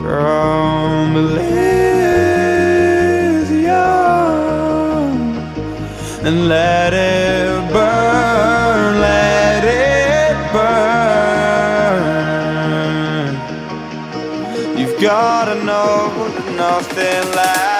From Elysium And let it burn, let it burn. You've gotta know nothing lasts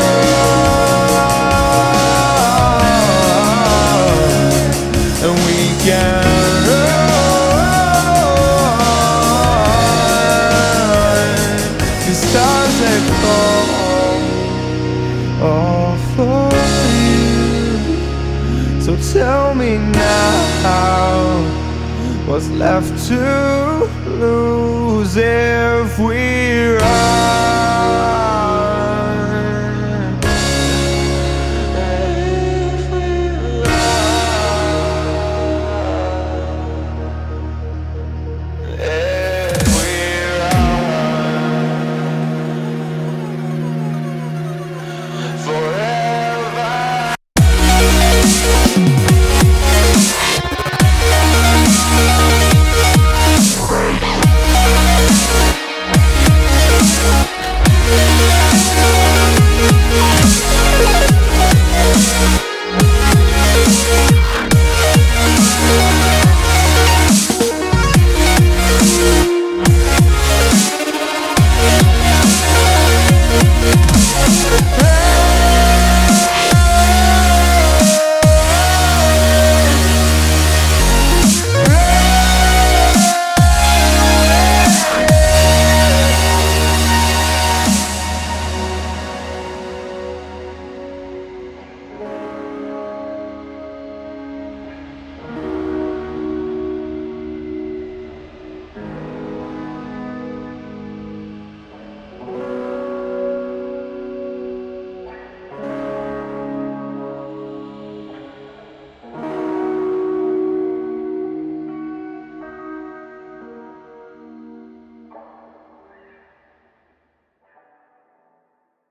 so tell me now what's left to lose if we run